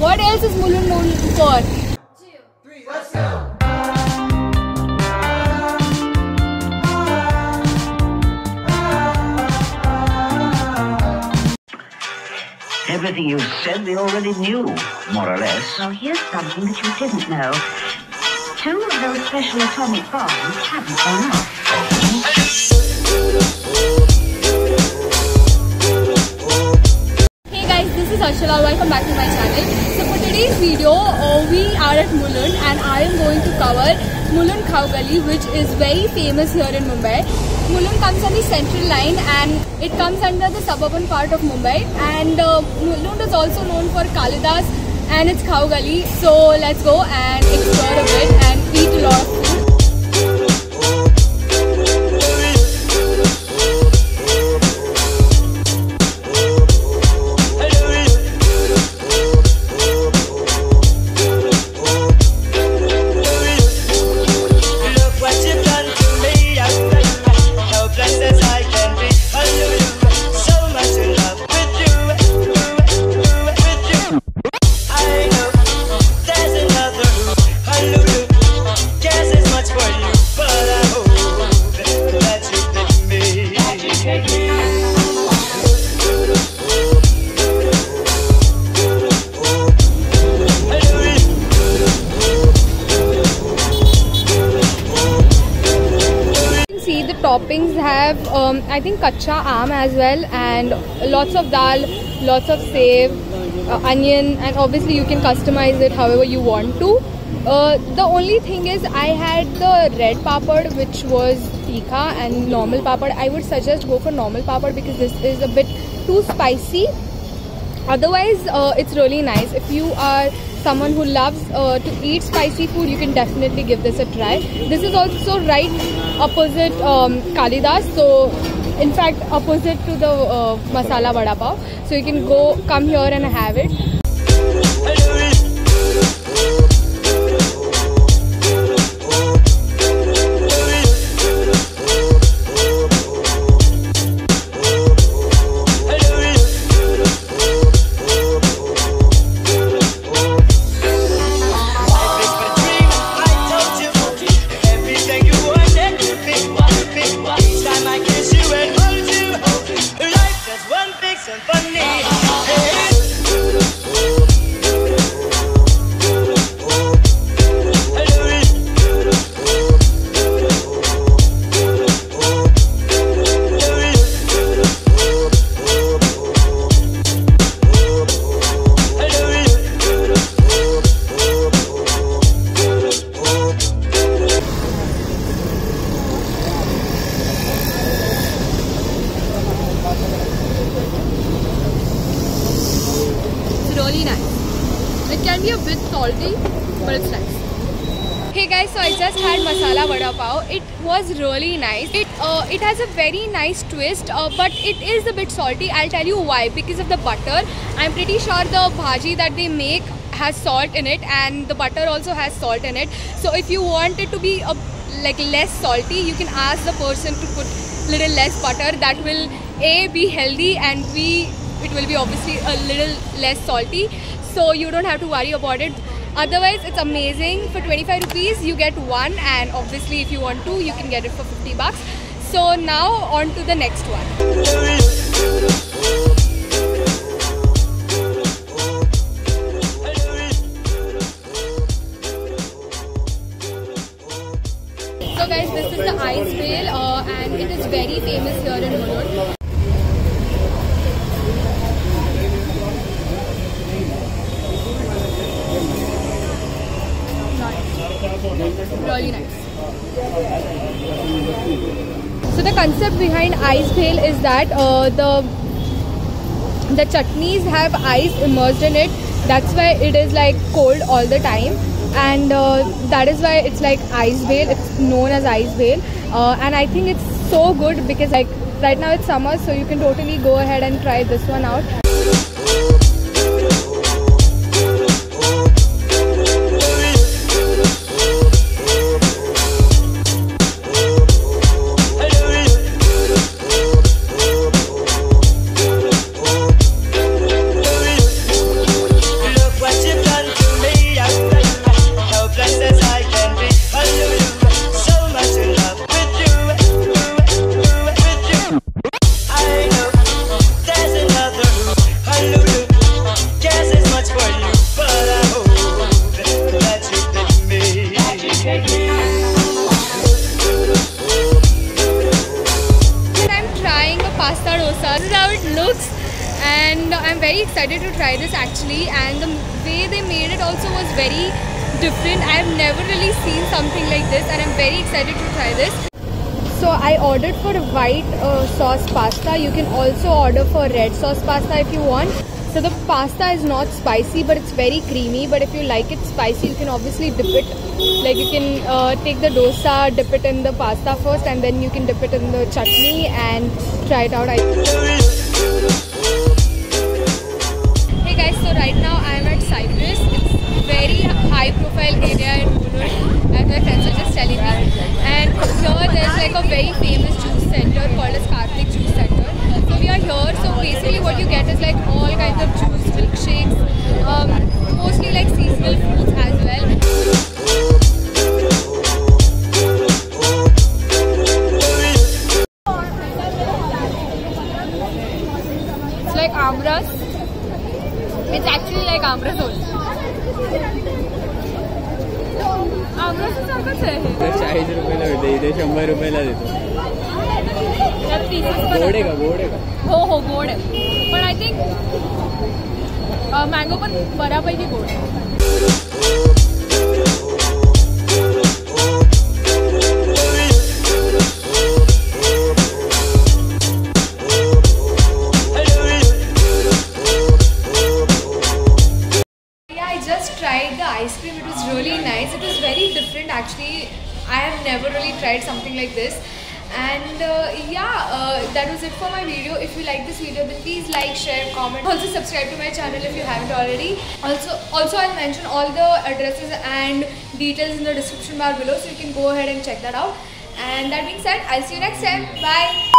What else is Mulund known for? Everything you said we already knew, more or less. Well, here's something that you didn't know. Two of those special atomic bombs haven't gone off. Is Harshala. Welcome back to my channel. So for today's video, uh, we are at Mulund and I am going to cover Mulund Khau Gali, which is very famous here in Mumbai. Mulund comes on the central line and it comes under the suburban part of Mumbai. And uh, Mulund is also known for Kalidas and its Khau Gali. So let's go and explore a bit and eat a lot of food. Toppings have um, I think kacha aam as well and lots of dal, lots of sev, uh, onion and obviously you can customize it however you want to. Uh, the only thing is I had the red papad which was tikha and normal papad. I would suggest go for normal papad because this is a bit too spicy otherwise uh, it's really nice if you are someone who loves uh, to eat spicy food you can definitely give this a try this is also right opposite um, kalidas. So in fact opposite to the uh, masala vada pav. So you can go come here and have it salty, but it's nice. Hey guys, so I just had masala vada pav. It was really nice. It uh, it has a very nice twist, uh, but it is a bit salty. I'll tell you why. Because of the butter. I'm pretty sure the bhaji that they make has salt in it, and the butter also has salt in it. So if you want it to be a, like less salty, you can ask the person to put little less butter. That will a be healthy and b it will be obviously a little less salty so you don't have to worry about it otherwise it's amazing. For 25 rupees you get one and obviously if you want two you can get it for 50 bucks. So now on to the next one. So guys this is the ice bhel uh, and it is very famous here in Mulund really nice. So the concept behind ice bhel is that uh, the the chutneys have ice immersed in it. That's why it is like cold all the time, and uh, that is why it's like ice bhel. It's known as ice bhel, uh, and I think it's so good because like right now it's summer, so you can totally go ahead and try this one out. pasta dosa. This is how it looks and I'm very excited to try this actually and the way they made it also was very different. I've never really seen something like this and I'm very excited to try this. So I ordered for white uh, sauce pasta. You can also order for red sauce pasta if you want. So the pasta is not spicy, but it's very creamy. But if you like it spicy, you can obviously dip it. Like you can uh, take the dosa, dip it in the pasta first, and then you can dip it in the chutney and try it out. I Hey guys, so right now I am at Cypress. It's very high profile area in Mulund, as my friends were just telling me. Amras. It's actually like amras only. आमरस सारखंच आहे. तर चाळीस रुपयाला भेटते इथे शंभर रुपयाला देतो त्यात पीसेस गोड आहे. का गोड आहे का हो हो गोड आहे पण आय थिंक मँगो पण बऱ्यापैकी गोड आहे ice cream. It was really nice. It was very different actually. I have never really tried something like this. And uh, yeah, uh, that was it for my video. If you like this video, then please like, share, comment. Also subscribe to my channel if you haven't already. Also, also I'll mention all the addresses and details in the description bar below, so you can go ahead and check that out. And that being said, I'll see you next time. Bye.